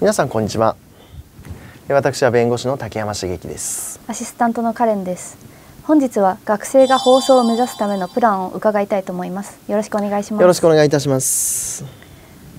皆さんこんにちは。私は弁護士の竹山茂樹です。アシスタントのカレンです。本日は学生が放送を目指すためのプランを伺いたいと思います。よろしくお願いします。よろしくお願いいたします。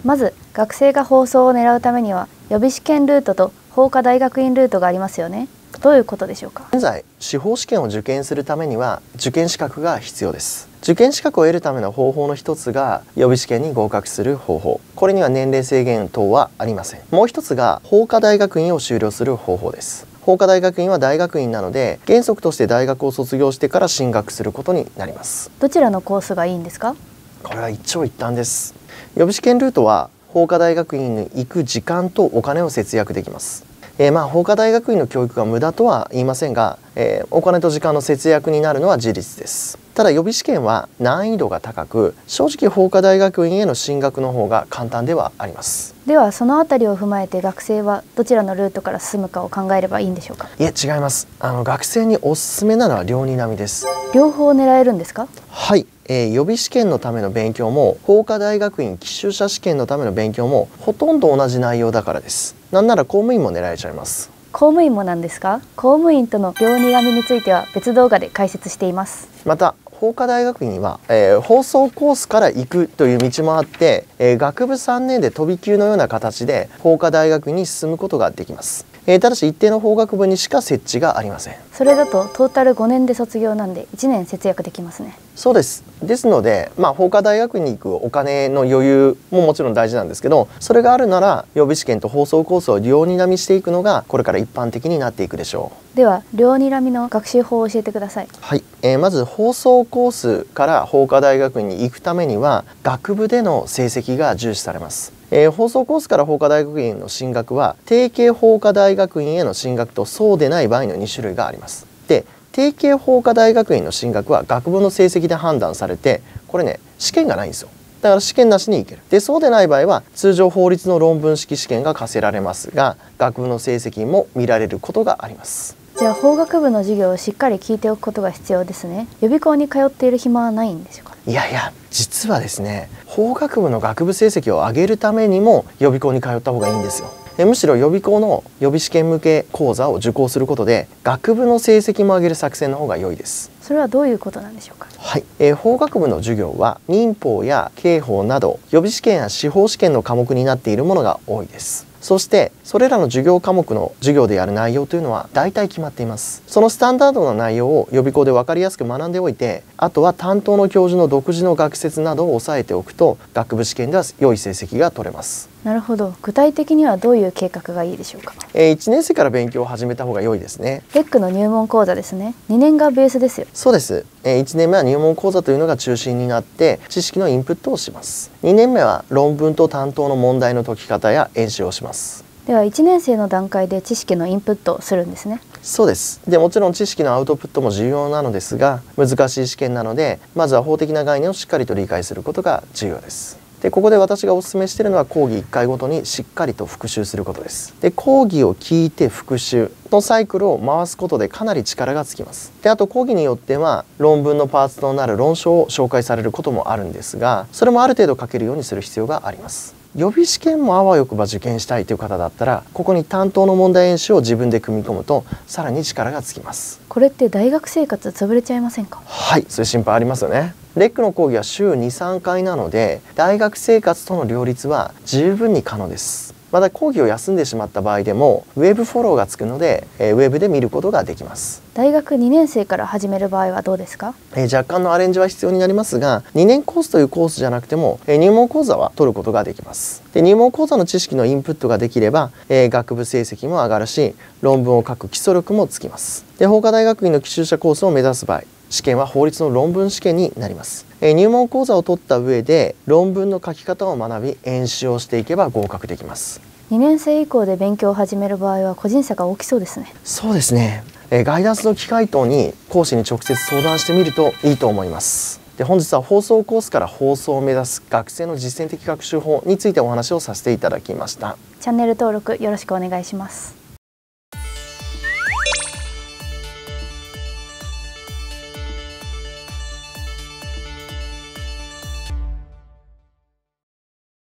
まず学生が放送を狙うためには予備試験ルートと法科大学院ルートがありますよね。どういうことでしょうか？現在司法試験を受験するためには受験資格が必要です。受験資格を得るための方法の一つが予備試験に合格する方法。これには年齢制限等はありません。もう一つが法科大学院を修了する方法です。法科大学院は大学院なので原則として大学を卒業してから進学することになります。どちらのコースがいいんですか？これは一長一短です。予備試験ルートは法科大学院に行く時間とお金を節約できます。えー、まあ法科大学院の教育が無駄とは言いませんが、えー、お金と時間の節約になるのは事実ですただ予備試験は難易度が高く正直法科大学院への進学の方が簡単ではあります。ではそのあたりを踏まえて学生はどちらのルートから進むかを考えればいいんでしょうか？いえ違います。あの学生におすすめなのは両に並みです。両方狙えるんですか？はい。えー、予備試験のための勉強も法科大学院奇襲者試験のための勉強もほとんど同じ内容だからです。なんなら公務員も狙えちゃいます。公務員もなんですか？公務員との両睨みについては別動画で解説しています。また法科大学院は、えー、放送コースから行くという道もあって、えー、学部3年で飛び級のような形で法科大学院に進むことができます。えー、ただし一定の法学部にしか設置がありません。それだとトータル5年で卒業なんで1年節約できますね。そうです。ですので、まあ、法科大学に行くお金の余裕ももちろん大事なんですけどそれがあるなら予備試験と放送コースを両にらみしていくのがこれから一般的になっていくでしょう。では両にらみの学習法を教えてください。はい、えー、まず放送コースから法科大学院に行くためには学部での成績が重視されますえー、放送コースから法科大学院への進学は定型法科大学院への進学とそうでない場合の2種類があります。で定型法科大学院の進学は学部の成績で判断されてこれね試験がないんですよ。だから試験なしに行ける。でそうでない場合は通常法律の論文式試験が課せられますが学部の成績も見られることがあります。じゃあ法学部の授業をしっかり聞いておくことが必要ですね。予備校に通っている暇はないんでしょうか？いやいや実はですね法学部の学部成績を上げるためにも予備校に通った方がいいんですよ。むしろ予備校の予備試験向け講座を受講することで学部の成績も上げる作戦の方が良いです。それはどういうことなんでしょうか？はい、えー、法学部の授業は民法や刑法など予備試験や司法試験の科目になっているものが多いですそしてそれらの授業科目の授業でやる内容というのは大体決まっています。そのスタンダードな内容を予備校で分かりやすく学んでおいてあとは担当の教授の独自の学説などを押さえておくと学部試験では良い成績が取れます。なるほど。具体的にはどういう計画がいいでしょうか、えー、1年生から勉強を始めた方が良いですね。レックの入門講座ですね。2年がベースですよ。そうです、えー、1年目は入門講座というのが中心になって知識のインプットをします。2年目は論文と担当の問題の解き方や演習をします。では1年生の段階で知識のインプットをするんですね。そうです。でもちろん知識のアウトプットも重要なのですが難しい試験なのでまずは法的な概念をしっかりと理解することが重要ですでここで私がお勧めしているのは講義1回ごとにしっかりと復習することです。で講義を聞いて復習のサイクルを回すことでかなり力がつきます。であと講義によっては論文のパーツとなる論書を紹介されることもあるんですがそれもある程度書けるようにする必要があります。予備試験もあわよくば受験したいという方だったらここに担当の問題演習を自分で組み込むとさらに力がつきます。これって大学生活潰れちゃいませんか？はいそういう心配ありますよねレックの講義は週23回なので大学生活との両立は十分に可能です。また講義を休んでしまった場合でもウェブフォローがつくので、えー、ウェブで見ることができます。大学2年生から始める場合はどうですか、えー、若干のアレンジは必要になりますが2年コースというコースじゃなくても、えー、入門講座は取ることができます。で入門講座の知識のインプットができれば、えー、学部成績も上がるし論文を書く基礎力もつきます。で法科大学院の奇襲者コースを目指す場合試験は法律の論文試験になります、え入門講座を取った上で論文の書き方を学び演習をしていけば合格できます。2年生以降で勉強を始める場合は個人差が大きそうですね。そうですね、えガイダンスの機会等に講師に直接相談してみるといいと思います。で本日は放送コースから放送を目指す学生の実践的学習法についてお話をさせていただきました。チャンネル登録よろしくお願いします